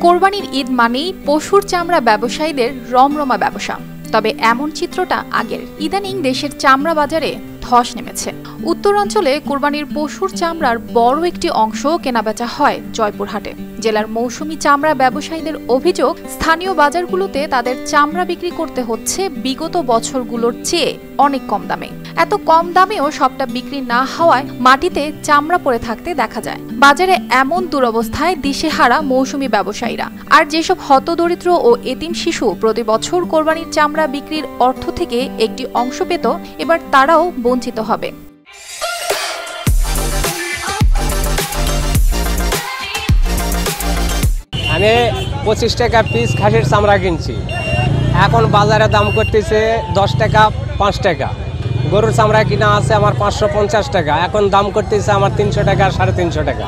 কোরবানির ঈদ মানেই পশুর চামড়া ব্যবসায়ীদের রমরমা ব্যবসা। তবে এমন চিত্রটা আগের। ইদানিং দেশের চামড়া বাজারে ধস নেমেছে। উত্তরাঞ্চলে কোরবানির পশুর চামড়ার বড় একটি অংশ কেনাবেচা হয় জয়পুরহাটে। জেলার মৌসুমি চামড়া ব্যবসায়ীদের অভিযোগ, স্থানীয় বাজারগুলোতে তাদের চামড়া বিক্রি করতে হচ্ছে বিগত বছরগুলোর চেয়ে। অনেক কম দামে। এত কম দামেও সবটা বিক্রি না হওয়ায় মাটিতে চামড়া পড়ে থাকতে দেখা যায়। বাজারে এমন দুরবস্থায় দিশেহারা মৌসুমি ব্যবসায়ীরা। আর যেসব হতদরিদ্র ও এতিম শিশু প্রতি বছর কোরবানির চামড়া বিক্রির অর্থ থেকে একটি অংশ পেত, এবার তারাও বঞ্চিত হবে। আমি পঁচিশ টাকা পিস খাসির চামড়া কিনছি। এখন বাজারে দাম করতেছে দশ টাকা, পাঁচ টাকা। গরুর চামড়া কিনা আছে আমার পাঁচশো পঞ্চাশ টাকা। এখন দাম করতেছে আমার তিনশো টাকা, সাড়ে তিনশো টাকা।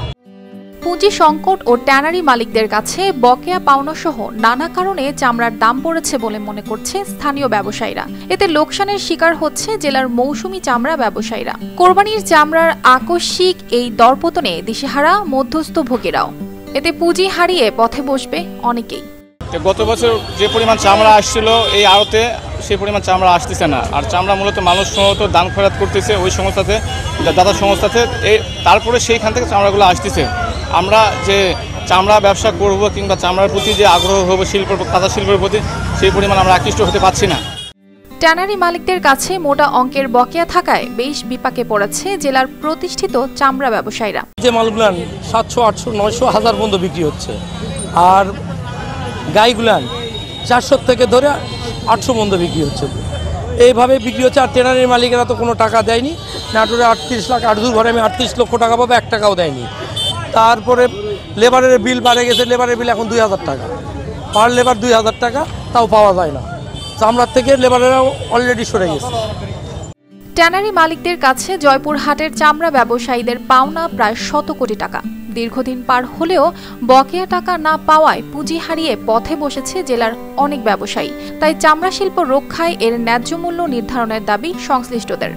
পুঁজি সংকট ও ট্যানারি মালিকদের কাছে বকেয়া পাওনা সহ নানা কারণে চামড়ার দাম পড়েছে বলে মনে করছে স্থানীয় ব্যবসায়ীরা। এতে লোকসানের শিকার হচ্ছে জেলার মৌসুমি চামড়া ব্যবসায়ীরা। কোরবানির চামড়ার আকস্মিক এই দরপতনে দিশেহারা মধ্যস্থ ভোগীরাও এতে পুঁজি হারিয়ে পথে বসবে অনেকেই। গত বছর যে পরিমাণ চামড়া আসছিল এই আড়তে সেই পরিমাণ চামড়া আসতেছে না। আর চামড়া মূলত মানুষ মূলত দান খরাত করতেছে ওই সংস্থাতে দাদা সংস্থাতে এই তারপরে সেইখান থেকে চামড়াগুলো আসতেছে। আমরা যে চামড়া ব্যবসা করব কিংবা চামড়ার প্রতি যে আগ্রহ হব শিল্প কাঁচা শিল্পের প্রতি সেই পরিমাণ আমরা আকৃষ্ট হতে পারছি না। ট্যানারি মালিকদের কাছে মোটা অঙ্কের বকেয়া থাকায় বেশ বিপাকে পড়েছে জেলার প্রতিষ্ঠিত চামড়া ব্যবসায়ীরা। যে মালগুলান সাতশো আটশো নয়শো হাজার পর্যন্ত বিক্রি হচ্ছে। আর গাইগুলান চারশো থেকে ধরে আটশো পর্যন্ত বিক্রি হচ্ছে। এইভাবে বিক্রি হচ্ছে আর ট্রেনারের মালিকেরা তো কোনো টাকা দেয়নি। নাটোরে আটত্রিশ লাখ আটদূর ঘরে আমি আটত্রিশ লক্ষ টাকা পাবো, এক টাকাও দেয়নি। তারপরে লেবারের বিল বাড়ে গেছে, লেবারের বিল এখন দুই হাজার টাকা। পার লেবার দুই হাজার টাকা, তাও পাওয়া যায় না। চামড়ার থেকে লেবারেরা অলরেডি সরে গেছে। ট্যানারি মালিকদের কাছে জয়পুরহাটের চামড়া ব্যবসায়ীদের পাওনা প্রায় শত কোটি টাকা। দীর্ঘদিন পার হলেও বকেয়া টাকা না পাওয়ায় পুঁজি হারিয়ে পথে বসেছে জেলার অনেক ব্যবসায়ী। তাই চামড়া শিল্প রক্ষায় এর ন্যায্য মূল্য নির্ধারণের দাবি সংশ্লিষ্টদের।